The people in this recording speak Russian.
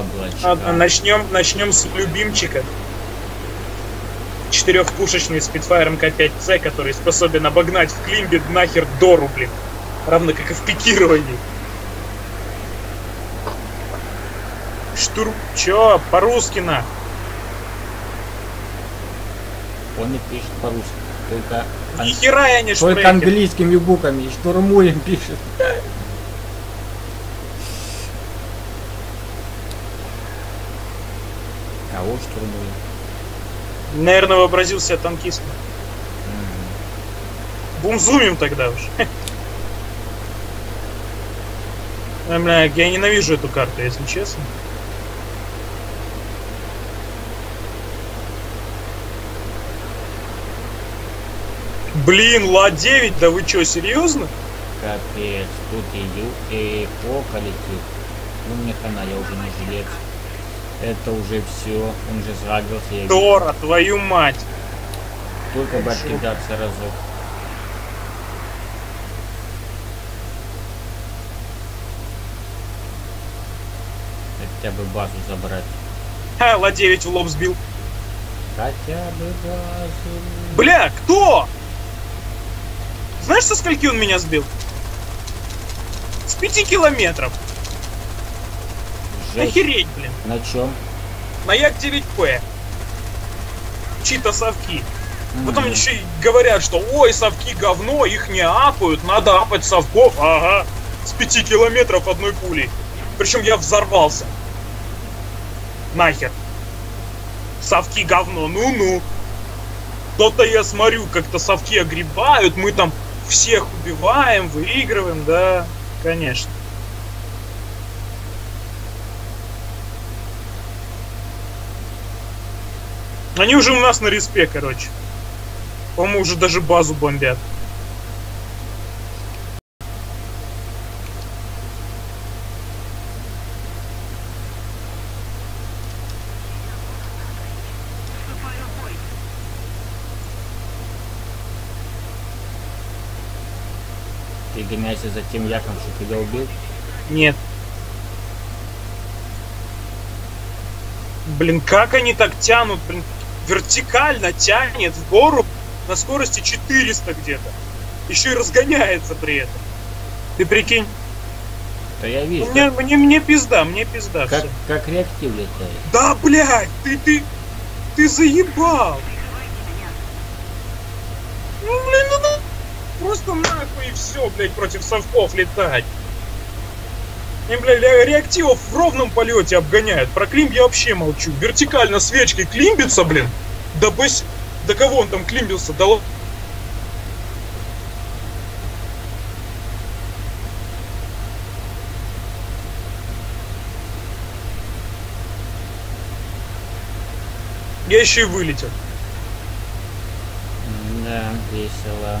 облачка. Ладно, начнем, начнем с любимчика. Четырехпушечный Spitfire МК-5С, который способен обогнать в климбе нахер Дору, блин. Равно как и в пикировании. Штурм... Чё? По-русски на. Он и пишет по-русски. Только, Ни хера я не Только шпрехер. английскими буквами. Штурмуем пишет. Кого штурмуем? Наверное, вообразил себя танкистом. Бумзумим тогда уж. А, Бля, я ненавижу эту карту, если честно. Блин, Ла-9, да вы чё, серьезно? Капец, тут иду и плохо летит. Ну мне хана, я уже не жилец. Это уже все, он же срагался, я вижу. Дора, твою мать. Только бы откидаться разок. Хотя бы базу забрать. Ха, Ла-9 в лоб сбил. Хотя бы базу. Бля, кто? Знаешь, со скольки он меня сбил? С пяти километров. Жесть. Охереть, блин. На чем? На Як-9П. Чьи-то совки. Потом еще и говорят, что ой, совки говно, их не апают, надо апать совков. Ага. С пяти километров одной пулей. Причем я взорвался. Нахер. Совки говно, ну-ну. То-то я смотрю, как-то совки огребают, мы там всех убиваем, выигрываем, да, конечно. Они уже у нас на респе, короче. По-моему, уже даже базу бомбят. Ты гоняешься за тем яком, что тебя убил? Нет. Блин, как они так тянут, блин, вертикально тянет в гору на скорости 400 где-то. Еще и разгоняется при этом. Ты прикинь, Да я вижу, мне, мне, мне пизда, мне пизда. как, как реактив летает. Да, блядь, ты, ты, ты заебал. Ну, блин, ну, ну, просто нахуй и все, блядь, против совков летать. И, блядь, ре- реактивов в ровном полете обгоняют. Про климб я вообще молчу. Вертикально свечкой климбится, блин. Да бось... Да кого он там климбился? Да л- Я еще и вылетел. Да, весело.